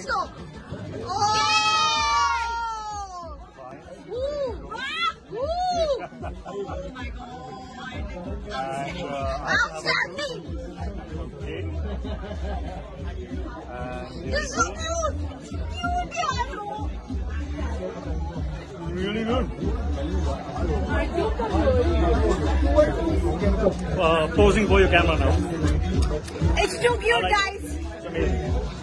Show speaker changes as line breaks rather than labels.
Let's go. Oh! Woo! Woo! Oh my god.
And,
Outstanding.
okay.
This is cute. Cute,
really good. Uh, posing for your camera now.
It's too cute, guys.
It's amazing.